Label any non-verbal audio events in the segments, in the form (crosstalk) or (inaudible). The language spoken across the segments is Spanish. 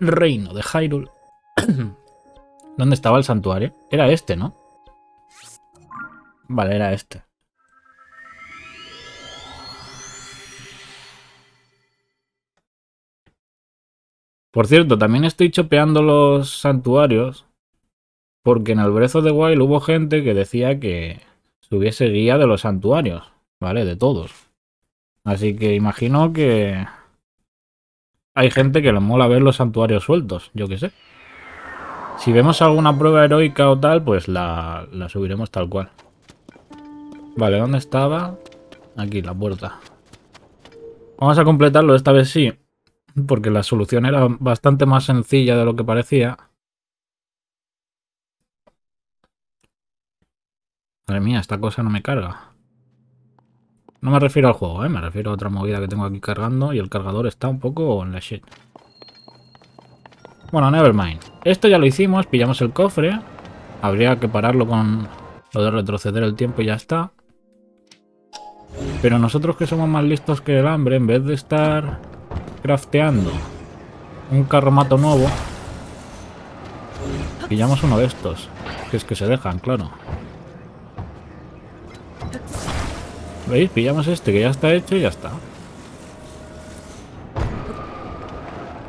reino de Hyrule. (coughs) ¿Dónde estaba el santuario? Era este, ¿no? Vale, era este. Por cierto, también estoy chopeando los santuarios porque en el Brezo de Wild hubo gente que decía que hubiese guía de los santuarios, ¿vale? De todos. Así que imagino que hay gente que le mola ver los santuarios sueltos, yo qué sé. Si vemos alguna prueba heroica o tal, pues la, la subiremos tal cual. Vale, ¿dónde estaba? Aquí, la puerta. Vamos a completarlo esta vez sí, porque la solución era bastante más sencilla de lo que parecía. Madre mía, esta cosa no me carga. No me refiero al juego, ¿eh? me refiero a otra movida que tengo aquí cargando y el cargador está un poco en la shit. Bueno, nevermind. Esto ya lo hicimos, pillamos el cofre. Habría que pararlo con lo de retroceder el tiempo y ya está. Pero nosotros que somos más listos que el hambre, en vez de estar crafteando un carromato nuevo, pillamos uno de estos. Que es que se dejan, claro. ¿Veis? Pillamos este que ya está hecho y ya está.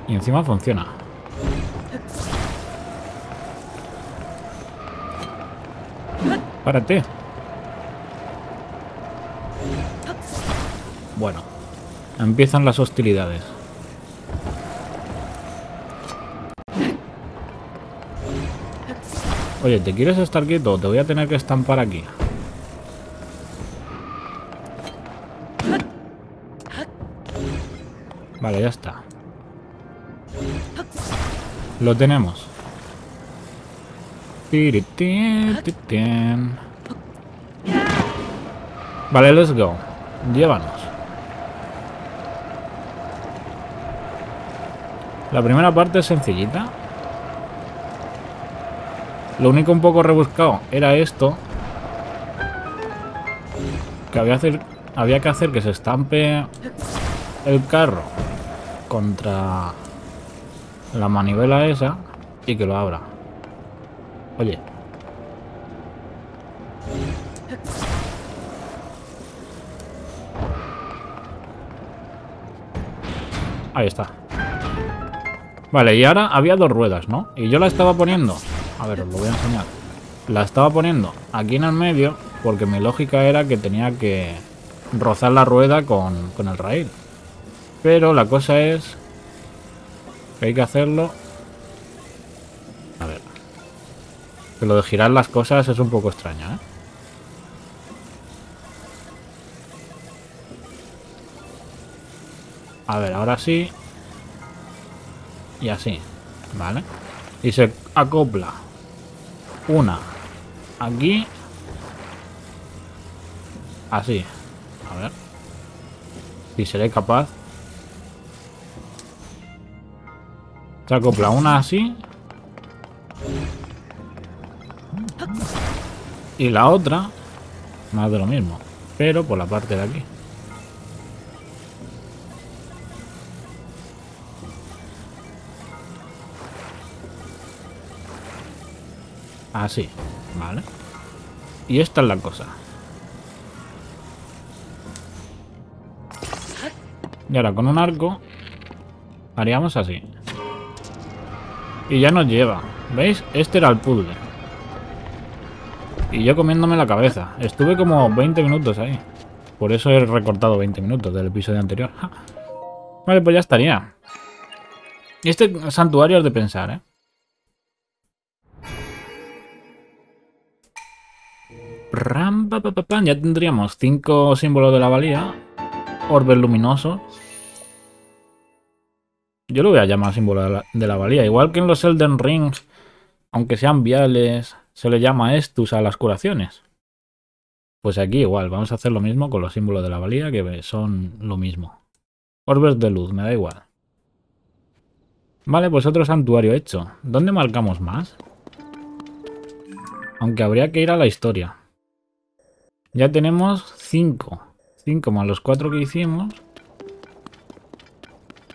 Y encima funciona. Párate. Bueno. Empiezan las hostilidades. Oye, ¿te quieres estar quieto? Te voy a tener que estampar aquí. Vale, ya está. Lo tenemos. Vale, let's go. Llévanos. La primera parte es sencillita. Lo único un poco rebuscado era esto. Que había, había que hacer que se estampe el carro contra la manivela esa y que lo abra. Oye. Ahí está. Vale, y ahora había dos ruedas, ¿no? Y yo la estaba poniendo... A ver, os lo voy a enseñar. La estaba poniendo aquí en el medio porque mi lógica era que tenía que rozar la rueda con, con el raíl. Pero la cosa es que hay que hacerlo... A ver. Que lo de girar las cosas es un poco extraño, ¿eh? A ver, ahora sí. Y así. ¿Vale? Y se acopla. Una. Aquí. Así. A ver. Si seré capaz. Se acopla una así. Y la otra, más de lo mismo. Pero por la parte de aquí. Así, ¿vale? Y esta es la cosa. Y ahora con un arco haríamos así. Y ya nos lleva. ¿Veis? Este era el puzzle. Y yo comiéndome la cabeza. Estuve como 20 minutos ahí. Por eso he recortado 20 minutos del episodio anterior. Vale, pues ya estaría. Este santuario es de pensar, ¿eh? Ya tendríamos cinco símbolos de la valía. Orbes luminosos. Yo lo voy a llamar símbolo de la, valía. Igual que en los Elden Rings, aunque sean viales, se le llama Estus a las curaciones. Pues aquí igual, vamos a hacer lo mismo con los símbolos de la valía, que son lo mismo. Orbes de luz, me da igual. Vale, pues otro santuario hecho. ¿Dónde marcamos más? Aunque habría que ir a la historia. Ya tenemos 5. 5 más los 4 que hicimos.